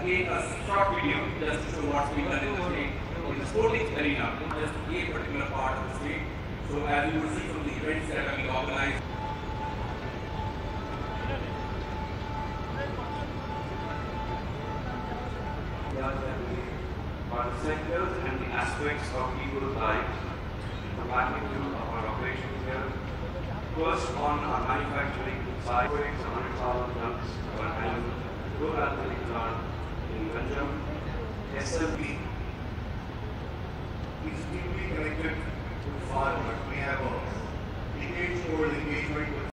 again a short video just to show what's being done in the state, in the sporting arena, just a particular part of the state. So as you will see from the events that are being organized, are the sectors and the aspects of people's lives, the magnitude of our operations here. First, on our manufacturing side, weighs 100,000 tons per annum, chlor-alkali plant in Punjab, SLP is the